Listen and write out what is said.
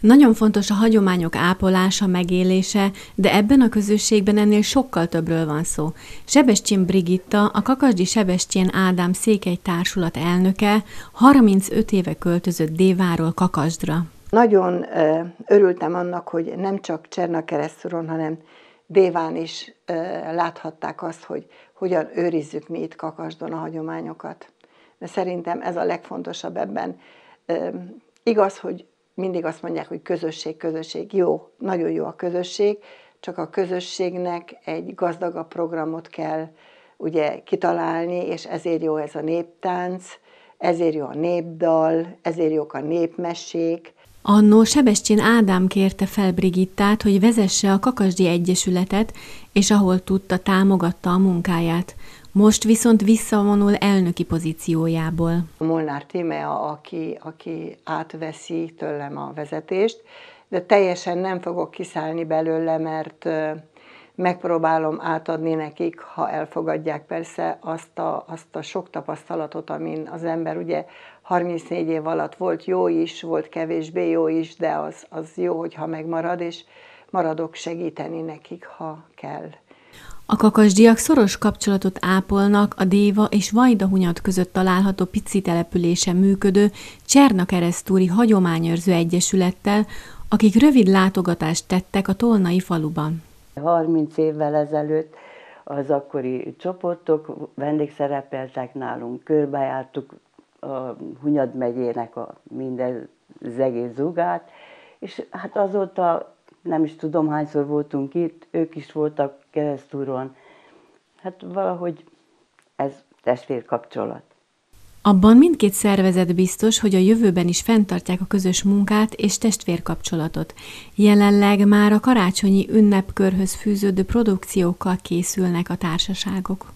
Nagyon fontos a hagyományok ápolása, megélése, de ebben a közösségben ennél sokkal többről van szó. Sebestyén Brigitta, a Kakasdi Sebestyén Ádám Székely Társulat elnöke 35 éve költözött Déváról Kakasdra. Nagyon örültem annak, hogy nem csak Cserna keresztúron, hanem Déván is láthatták azt, hogy hogyan őrizzük mi itt Kakasdon a hagyományokat. De szerintem ez a legfontosabb ebben. Igaz, hogy mindig azt mondják, hogy közösség, közösség. Jó, nagyon jó a közösség, csak a közösségnek egy gazdagabb programot kell ugye kitalálni, és ezért jó ez a néptánc, ezért jó a népdal, ezért jók a népmesék, Annó Sebestyén Ádám kérte fel Brigittát, hogy vezesse a Kakasdi Egyesületet, és ahol tudta, támogatta a munkáját. Most viszont visszavonul elnöki pozíciójából. Molnár Tímea, aki, aki átveszi tőlem a vezetést, de teljesen nem fogok kiszállni belőle, mert megpróbálom átadni nekik, ha elfogadják persze azt a, azt a sok tapasztalatot, amin az ember ugye 34 év alatt volt jó is, volt kevésbé jó is, de az, az jó, hogyha megmarad, és maradok segíteni nekik, ha kell. A kakasdiak szoros kapcsolatot ápolnak a Déva és Vajdahunyad között található pici településen működő Cserna Keresztúri Hagyományőrző Egyesülettel, akik rövid látogatást tettek a Tolnai faluban. 30 évvel ezelőtt az akkori csoportok vendégszerepeltek nálunk, körbejártuk a Hunyad megyének a minden az egész zugát, és hát azóta nem is tudom hányszor voltunk itt, ők is voltak keresztúron. Hát valahogy ez testvérkapcsolat. Abban mindkét szervezet biztos, hogy a jövőben is fenntartják a közös munkát és testvérkapcsolatot. Jelenleg már a karácsonyi ünnepkörhöz fűződő produkciókkal készülnek a társaságok.